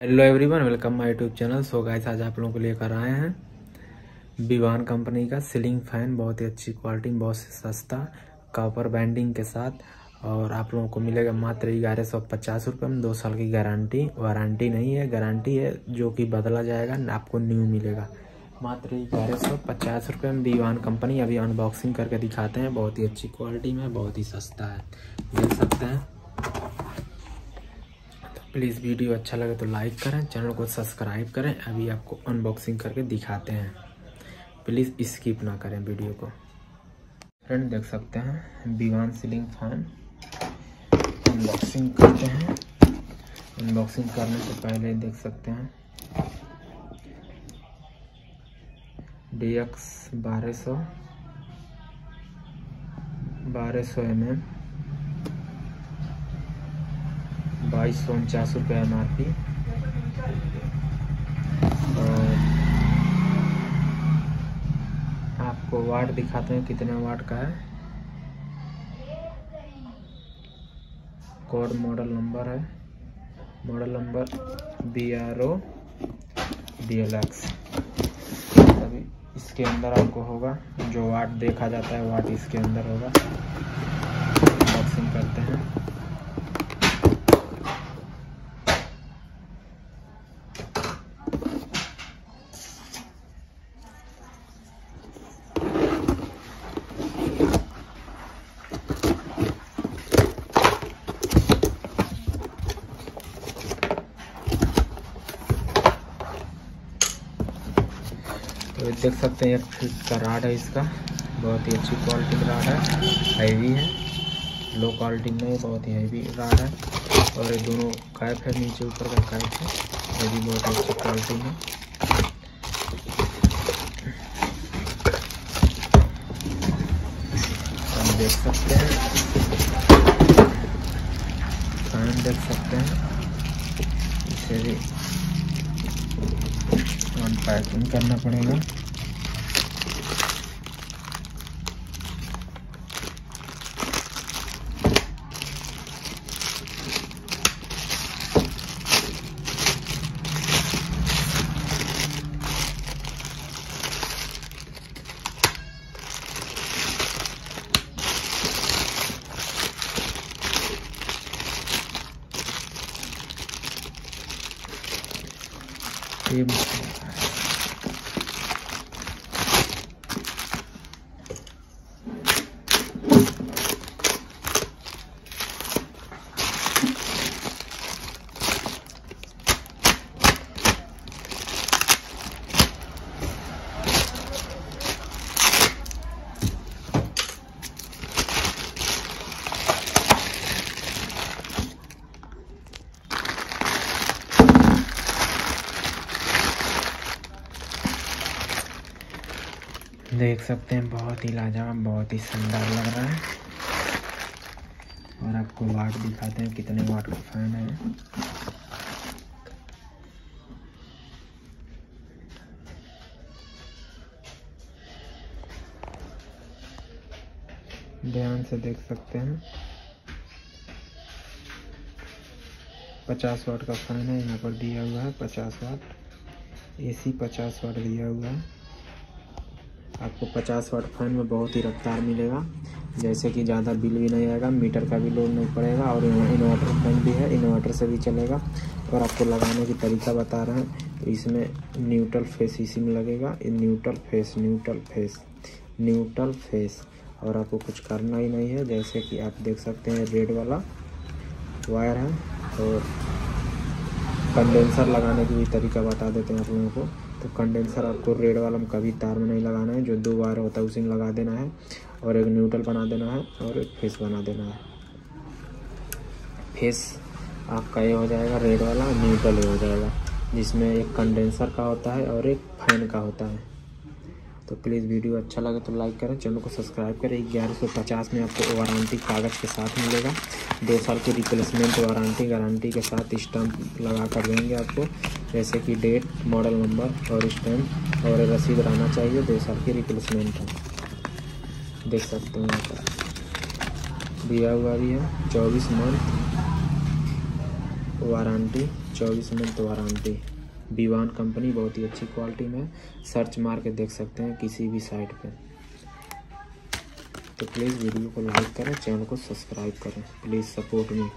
Hello everyone welcome my YouTube channel so guys आज आप लोगों को लेकर आए हैं विवान कंपनी का सीलिंग फ़ैन बहुत ही अच्छी क्वालिटी में बहुत सस्ता कॉपर बैंडिंग के साथ। और आप लोगों को मिलेगा मात्र ग्यारह सौ पचास रुपये में, दो साल की गारंटी वारंटी नहीं है गारंटी है जो कि बदला जाएगा, आपको न्यू मिलेगा। मात्र ग्यारह सौ पचास रुपये में विवान कंपनी अभी अनबॉक्सिंग करके दिखाते हैं। बहुत ही अच्छी क्वालिटी में, बहुत ही सस्ता है। देख सकते हैं। प्लीज़ वीडियो अच्छा लगे तो लाइक करें, चैनल को सब्सक्राइब करें। अभी आपको अनबॉक्सिंग करके दिखाते हैं। प्लीज़ स्किप ना करें वीडियो को। फ्रेंड देख सकते हैं विवान सीलिंग फ़ैन अनबॉक्सिंग करते हैं। अनबॉक्सिंग करने से पहले देख सकते हैं। डी एक्स बारह सौ। बारह सौ एम एम बाईस सौ उनचास रुपये एम आर पी और आपको वाट दिखाते हैं कितने वाट का है। कोड मॉडल नंबर है। Model number B R O D L X इसके अंदर आपको होगा, जो वाट देखा जाता है वाट इसके अंदर होगा। अनबॉक्सिंग करते हैं। तो देख सकते हैं फिट का राड है इसका। बहुत ही अच्छी क्वालिटी का राड है। हैवी है। लो क्वालिटी में बहुत ही हैवी राड है। और ये दोनों कैप है, नीचे ऊपर का कैप है। ये भी बहुत ही अच्छी क्वालिटी हम देख सकते हैं। देख सकते हैं। इसे भी अनपैकिंग करना पड़ेगा। ये देख सकते हैं, बहुत ही लाजवाब, बहुत ही शानदार लग रहा है। और आपको वाट दिखाते हैं, कितने वाट का फ़ैन है। ध्यान से देख सकते हैं। पचास वाट का फ़ैन है, यहाँ पर दिया हुआ है, पचास वाट। एसी पचास वाट दिया हुआ है। आपको 50 वाट फ़ैन में बहुत ही रफ्तार मिलेगा। जैसे कि ज़्यादा बिल भी नहीं आएगा, मीटर का भी लोड नहीं पड़ेगा और इन्वर्टर फ़ैन भी है, इन्वर्टर से भी चलेगा। और आपको लगाने की तरीका बता रहे हैं तो इसमें न्यूट्रल फेस इसी में लगेगा। Neutral face neutral face neutral face. और आपको कुछ करना ही नहीं है, जैसे कि आप देख सकते हैं रेड वाला वायर है। और कंडेंसर लगाने की भी तरीका बता देते हैं आप लोगों को। तो कंडेंसर आपको रेड वाला कभी तार में नहीं लगाना है, जो दो वायर होता है उसी में लगा देना है और एक न्यूट्रल बना देना है और एक फेस बना देना है। फेस आपका ये हो जाएगा रेड वाला न्यूट्रल हो जाएगा, जिसमें एक कंडेंसर का होता है और एक फ़ैन का होता है। तो प्लीज़ वीडियो अच्छा लगे तो लाइक करें, चैनल को सब्सक्राइब करें। ग्यारह सौ पचास में आपको वारंटी कागज़ के साथ मिलेगा। दो साल की रिप्लेसमेंट वारंटी गारंटी के साथ स्टम्प लगा कर देंगे आपको। जैसे कि डेट मॉडल नंबर और स्टैम्प और रसीद रहना चाहिए दो साल की रिप्लेसमेंट है देख सकते हैं पर दिया हुआ भी है, चौबीस मंथ वारंटी, चौबीस तो वारंटी। विवान कंपनी बहुत ही अच्छी क्वालिटी में सर्च मार के देख सकते हैं किसी भी साइट पे। तो प्लीज़ वीडियो को लाइक करें, चैनल को सब्सक्राइब करें। Please support me